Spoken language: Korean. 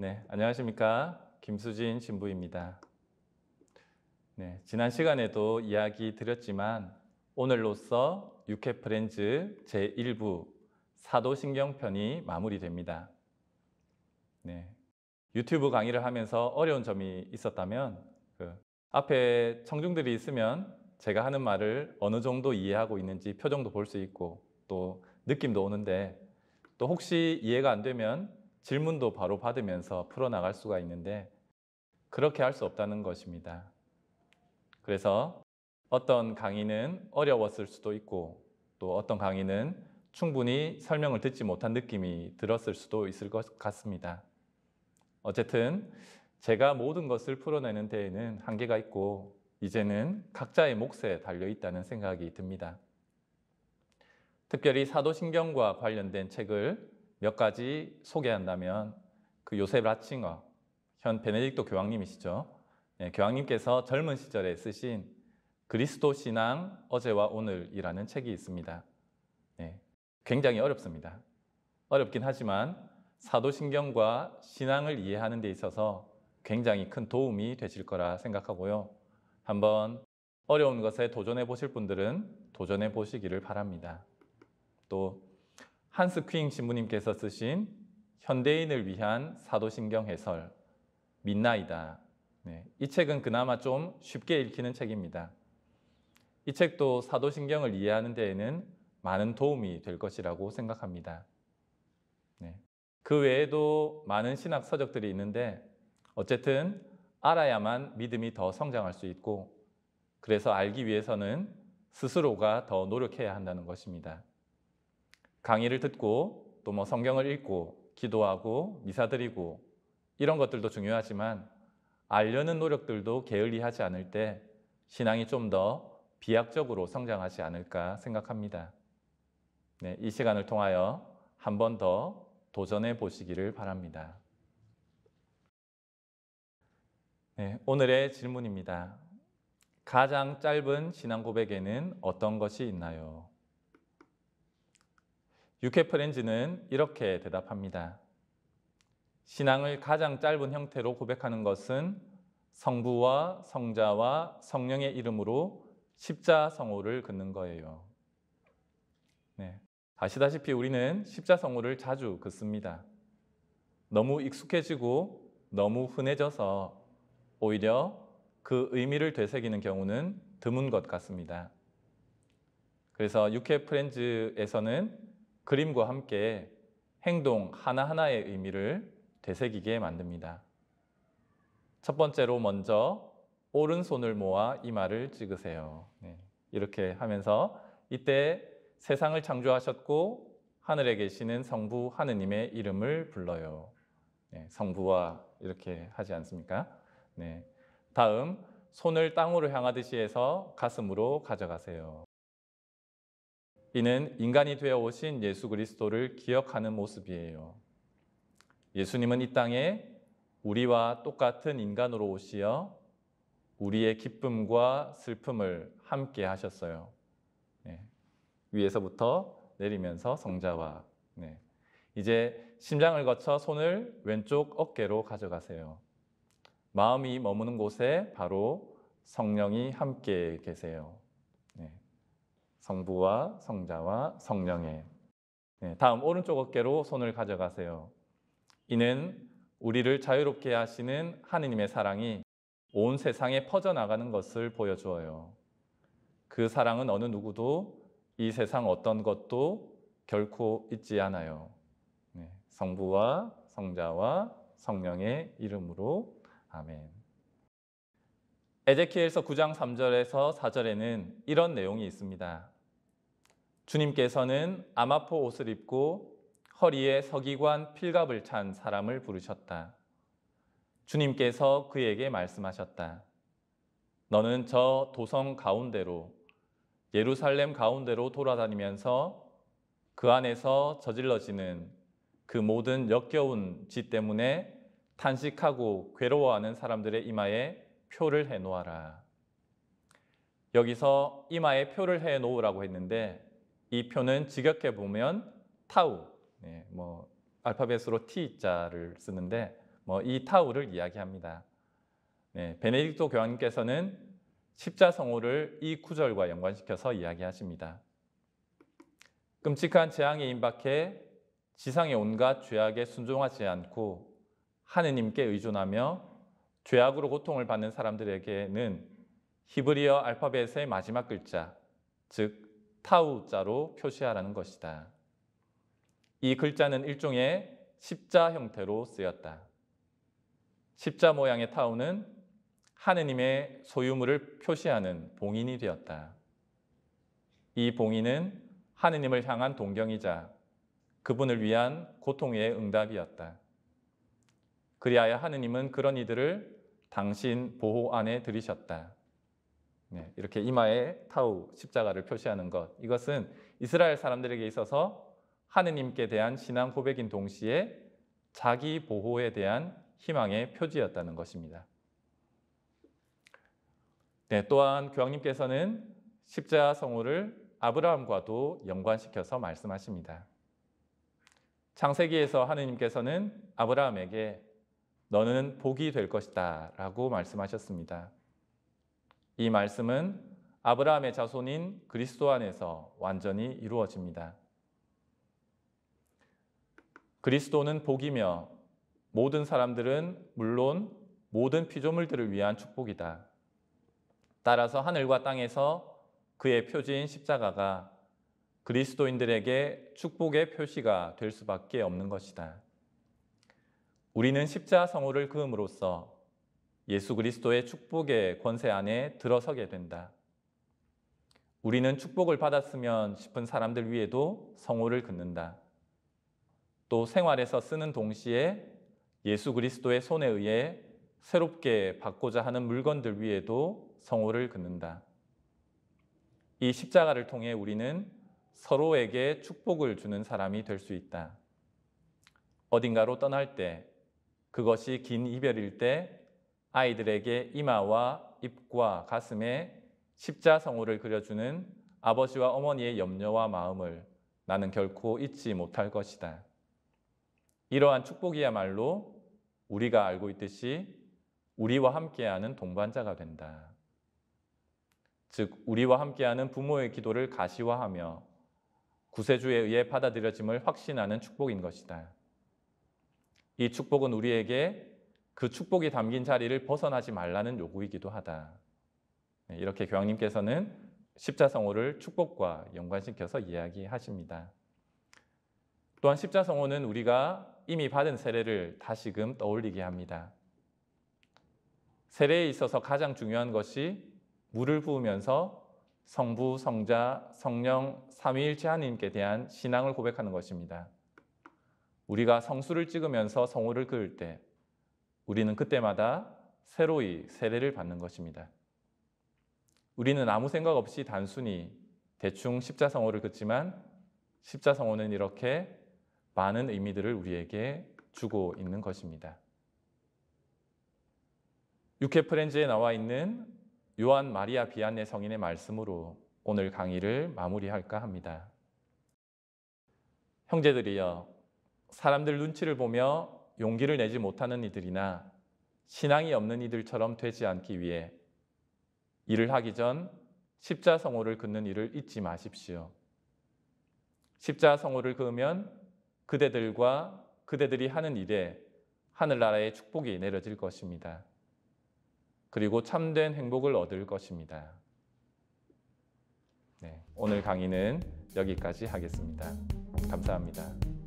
네, 안녕하십니까. 김수진 신부입니다. 네, 지난 시간에도 이야기 드렸지만 오늘로써 육회 프렌즈 제1부 사도신경편이 마무리됩니다. 네, 유튜브 강의를 하면서 어려운 점이 있었다면 그 앞에 청중들이 있으면 제가 하는 말을 어느 정도 이해하고 있는지 표정도 볼 수 있고 또 느낌도 오는데 또 혹시 이해가 안 되면 질문도 바로 받으면서 풀어나갈 수가 있는데 그렇게 할 수 없다는 것입니다. 그래서 어떤 강의는 어려웠을 수도 있고 또 어떤 강의는 충분히 설명을 듣지 못한 느낌이 들었을 수도 있을 것 같습니다. 어쨌든 제가 모든 것을 풀어내는 데에는 한계가 있고 이제는 각자의 몫에 달려 있다는 생각이 듭니다. 특별히 사도신경과 관련된 책을 몇 가지 소개한다면 그 요셉 라칭어 현 베네딕토 교황님이시죠. 네, 교황님께서 젊은 시절에 쓰신 그리스도 신앙 어제와 오늘이라는 책이 있습니다. 네, 굉장히 어렵습니다. 어렵긴 하지만 사도신경과 신앙을 이해하는 데 있어서 굉장히 큰 도움이 되실 거라 생각하고요. 한번 어려운 것에 도전해 보실 분들은 도전해 보시기를 바랍니다. 또 한스 퀸 신부님께서 쓰신 현대인을 위한 사도신경 해설 민나이다. 네, 이 책은 그나마 좀 쉽게 읽히는 책입니다. 이 책도 사도신경을 이해하는 데에는 많은 도움이 될 것이라고 생각합니다. 네, 그 외에도 많은 신학 서적들이 있는데 어쨌든 알아야만 믿음이 더 성장할 수 있고 그래서 알기 위해서는 스스로가 더 노력해야 한다는 것입니다. 강의를 듣고 또 뭐 성경을 읽고 기도하고 미사 드리고 이런 것들도 중요하지만 알려는 노력들도 게을리하지 않을 때 신앙이 좀 더 비약적으로 성장하지 않을까 생각합니다. 네, 이 시간을 통하여 한 번 더 도전해 보시기를 바랍니다. 네, 오늘의 질문입니다. 가장 짧은 신앙 고백에는 어떤 것이 있나요? 유케 프렌즈는 이렇게 대답합니다. 신앙을 가장 짧은 형태로 고백하는 것은 성부와 성자와 성령의 이름으로 십자성호를 긋는 거예요. 네. 아시다시피 우리는 십자성호를 자주 긋습니다. 너무 익숙해지고 너무 흔해져서 오히려 그 의미를 되새기는 경우는 드문 것 같습니다. 그래서 유케 프렌즈에서는 그림과 함께 행동 하나하나의 의미를 되새기게 만듭니다. 첫 번째로 먼저 오른손을 모아 이마를 찍으세요. 네, 이렇게 하면서 이때 세상을 창조하셨고 하늘에 계시는 성부 하느님의 이름을 불러요. 네, 성부와 이렇게 하지 않습니까? 네. 다음 손을 땅으로 향하듯이 해서 가슴으로 가져가세요. 이는 인간이 되어 오신 예수 그리스도를 기억하는 모습이에요. 예수님은 이 땅에 우리와 똑같은 인간으로 오시어 우리의 기쁨과 슬픔을 함께 하셨어요. 네. 위에서부터 내리면서 성자와 네. 이제 심장을 거쳐 손을 왼쪽 어깨로 가져가세요. 마음이 머무는 곳에 바로 성령이 함께 계세요. 성부와 성자와 성령의 네, 다음 오른쪽 어깨로 손을 가져가세요. 이는 우리를 자유롭게 하시는 하느님의 사랑이 온 세상에 퍼져나가는 것을 보여주어요. 그 사랑은 어느 누구도 이 세상 어떤 것도 결코 잊지 않아요. 네, 성부와 성자와 성령의 이름으로 아멘. 에제키엘서 9장 3절에서 4절에는 이런 내용이 있습니다. 주님께서는 아마포 옷을 입고 허리에 서기관 필갑을 찬 사람을 부르셨다. 주님께서 그에게 말씀하셨다. 너는 저 도성 가운데로 예루살렘 가운데로 돌아다니면서 그 안에서 저질러지는 그 모든 역겨운 짓 때문에 탄식하고 괴로워하는 사람들의 이마에 표를 해 놓아라. 여기서 이마에 표를 해 놓으라고 했는데 이 표는 직역해 보면 타우, 네, 뭐 알파벳으로 T자를 쓰는데 뭐 이 타우를 이야기합니다. 네, 베네딕토 교황님께서는 십자성호를 이 구절과 연관시켜서 이야기하십니다. 끔찍한 재앙에 임박해 지상의 온갖 죄악에 순종하지 않고 하느님께 의존하며 죄악으로 고통을 받는 사람들에게는 히브리어 알파벳의 마지막 글자, 즉 타우자로 표시하라는 것이다. 이 글자는 일종의 십자 형태로 쓰였다. 십자 모양의 타우는 하느님의 소유물을 표시하는 봉인이 되었다. 이 봉인은 하느님을 향한 동경이자 그분을 위한 고통의 응답이었다. 그리하여 하느님은 그런 이들을 당신 보호 안에 들이셨다. 네, 이렇게 이마에 타우 십자가를 표시하는 것. 이것은 이스라엘 사람들에게 있어서 하느님께 대한 신앙 고백인 동시에 자기 보호에 대한 희망의 표지였다는 것입니다. 네, 또한 교황님께서는 십자가 성호를 아브라함과도 연관시켜서 말씀하십니다. 창세기에서 하느님께서는 아브라함에게 너는 복이 될 것이다 라고 말씀하셨습니다. 이 말씀은 아브라함의 자손인 그리스도 안에서 완전히 이루어집니다. 그리스도는 복이며 모든 사람들은 물론 모든 피조물들을 위한 축복이다. 따라서 하늘과 땅에서 그의 표지인 십자가가 그리스도인들에게 축복의 표시가 될 수밖에 없는 것이다. 우리는 십자 성호를 그음으로써 예수 그리스도의 축복의 권세 안에 들어서게 된다. 우리는 축복을 받았으면 싶은 사람들 위에도 성호를 긋는다. 또 생활에서 쓰는 동시에 예수 그리스도의 손에 의해 새롭게 받고자 하는 물건들 위에도 성호를 긋는다. 이 십자가를 통해 우리는 서로에게 축복을 주는 사람이 될 수 있다. 어딘가로 떠날 때, 그것이 긴 이별일 때 아이들에게 이마와 입과 가슴에 십자성호를 그려주는 아버지와 어머니의 염려와 마음을 나는 결코 잊지 못할 것이다. 이러한 축복이야말로 우리가 알고 있듯이 우리와 함께하는 동반자가 된다. 즉, 우리와 함께하는 부모의 기도를 가시화하며 구세주에 의해 받아들여짐을 확신하는 축복인 것이다. 이 축복은 우리에게 그 축복이 담긴 자리를 벗어나지 말라는 요구이기도 하다. 네, 이렇게 교황님께서는 십자성호를 축복과 연관시켜서 이야기하십니다. 또한 십자성호는 우리가 이미 받은 세례를 다시금 떠올리게 합니다. 세례에 있어서 가장 중요한 것이 물을 부으면서 성부, 성자, 성령, 삼위일체 하나님께 대한 신앙을 고백하는 것입니다. 우리가 성수를 찍으면서 성호를 그을 때 우리는 그때마다 새로이 세례를 받는 것입니다. 우리는 아무 생각 없이 단순히 대충 십자성호를 긋지만 십자성호는 이렇게 많은 의미들을 우리에게 주고 있는 것입니다. 육회 프렌즈에 나와 있는 요한 마리아 비안네 성인의 말씀으로 오늘 강의를 마무리할까 합니다. 형제들이여 사람들 눈치를 보며 용기를 내지 못하는 이들이나 신앙이 없는 이들처럼 되지 않기 위해 일을 하기 전 십자성호를 긋는 일을 잊지 마십시오. 십자성호를 그으면 그대들과 그대들이 하는 일에 하늘나라의 축복이 내려질 것입니다. 그리고 참된 행복을 얻을 것입니다. 네, 오늘 강의는 여기까지 하겠습니다. 감사합니다.